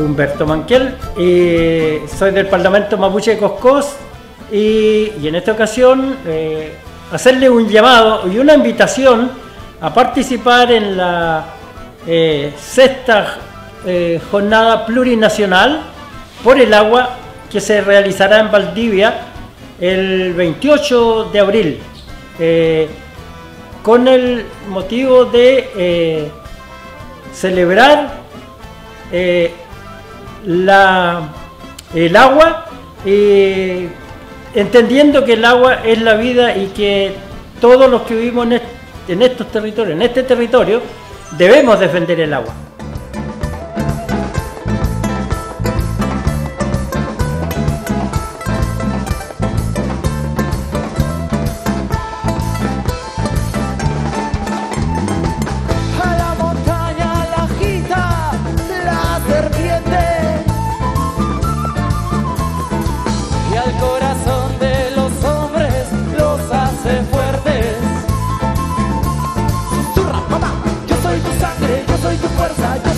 Humberto Manquel, y soy del Parlamento Mapuche de Coscos y, en esta ocasión eh, hacerle un llamado y una invitación a participar en la eh, sexta eh, jornada plurinacional por el agua que se realizará en Valdivia el 28 de abril eh, con el motivo de eh, celebrar eh, la, el agua, eh, entendiendo que el agua es la vida y que todos los que vivimos en, est- en estos territorios, en este territorio, debemos defender el agua. força